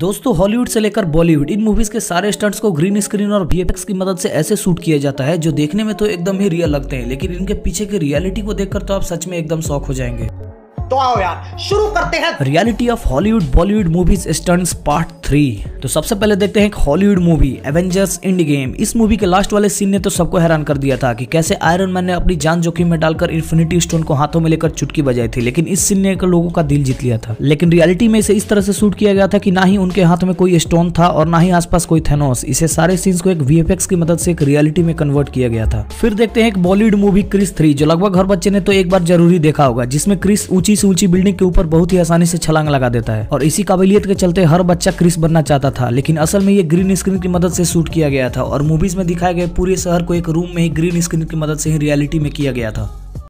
दोस्तों, हॉलीवुड से लेकर बॉलीवुड, इन मूवीज़ के सारे स्टंट्स को ग्रीन स्क्रीन और वीएफएक्स की मदद से ऐसे शूट किया जाता है, जो देखने में तो एकदम ही रियल लगते हैं, लेकिन इनके पीछे की रियलिटी को देखकर तो आप सच में एकदम शौक हो जाएँगे। तो आओ यार, शुरू करते हैं। Reality of Hollywood Bollywood movies stunts part three तो सबसे पहले देखते हैं Hollywood movie Avengers end game इस मूवी के लास्ट वाले सीन ने तो सबको हैरान कर दिया था कि कैसे आयरन मैन ने अपनी जान जोखिम में डालकर इन्फिनिटी स्टोन को हाथों में लेकर चुटकी बजाई थी, लेकिन इस सीन ने लोगों का दिल जीत लिया था। लेकिन रियलिटी में इसे इस तरह से शूट किया गया था कि ना ही उनके हाथ में कोई स्टोन था और ना ही आसपास कोई थेनोस इसे सारे सीन्स को एक वीएफएक्स की मदद से एक रियलिटी में कन्वर्ट किया गया था। फिर देखते हैं एक बॉलीवुड मूवी क्रिस थ्री जो लगभग हर बच्चे ने तो एक बार ज़रूरी देखा होगा, जिसमें क्रिस ऊँची से ऊँची बिल्डिंग के ऊपर बहुत ही आसानी से छलांग लगा देता है। और इसी काबिलियत के चलते हर बच्चा क्रिस बनना चाहता था, लेकिन असल में ये ग्रीन स्क्रीन की मदद से शूट किया गया था और मूवीज़ में दिखाए गए पूरे शहर को एक रूम में ही ग्रीन स्क्रीन की मदद से ही रियलिटी में किया गया था।